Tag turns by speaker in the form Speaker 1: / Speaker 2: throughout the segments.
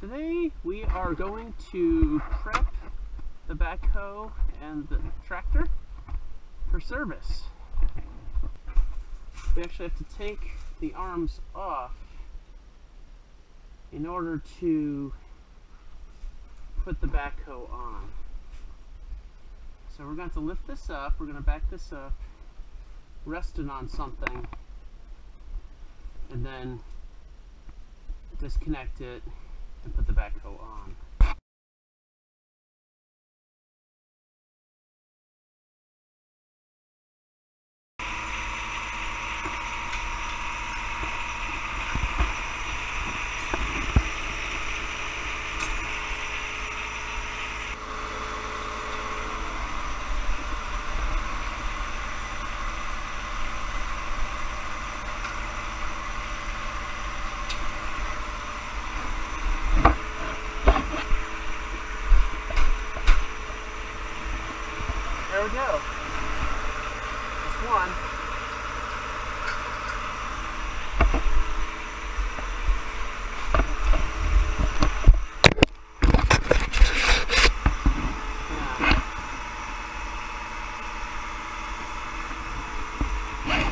Speaker 1: Today we are going to prep the backhoe and the tractor for service. We actually have to take the arms off in order to put the backhoe on. So we're going to lift this up, we're going to back this up, rest it on something, and then disconnect it and put the backhoe on. There we go. Just one. Yeah.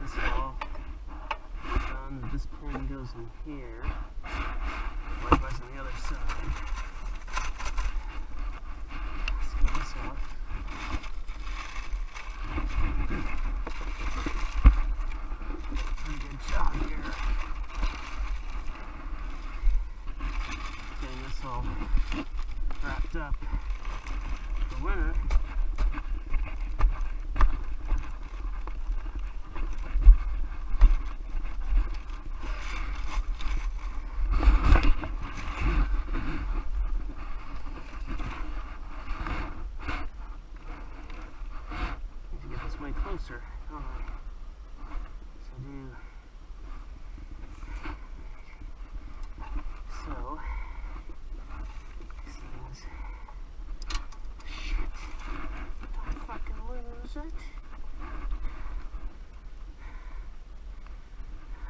Speaker 1: This all done. This pin goes in here. Likewise on the other side. Let's get this off. Pretty good job here. Getting this all wrapped up for winter. Need to get this way closer. don't uh, I? Do. So. These things. Shit. Don't fucking lose it.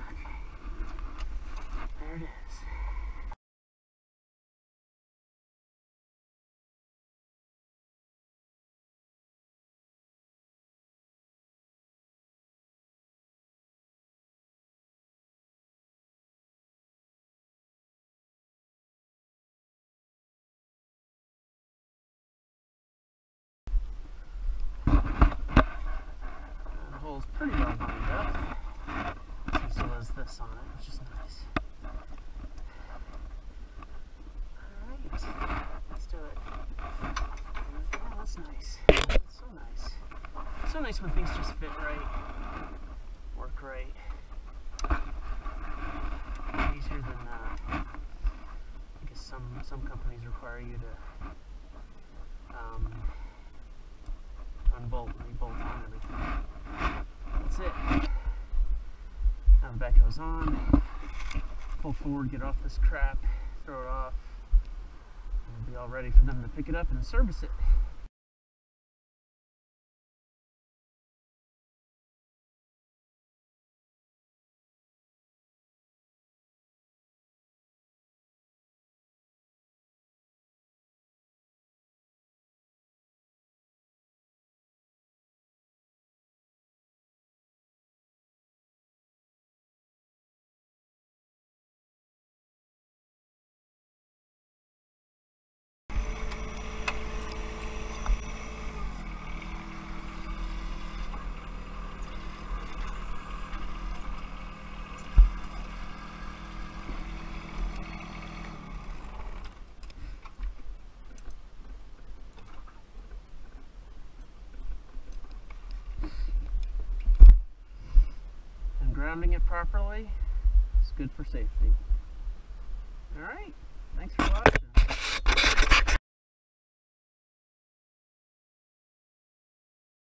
Speaker 1: Okay. There it is. The hole's pretty well lined up. Since there was this on it, which is nice. Alright, let's do it. Oh, that's nice. That's so nice. So nice when things just fit right, work right. Easier than uh, I guess some some companies require you to um, unbolt and rebolt on everything. That's it. Now the back goes on. Pull forward, get off this crap, throw it off, and be all ready for them to pick it up and service it. It properly, it's good for safety. Alright, thanks for watching.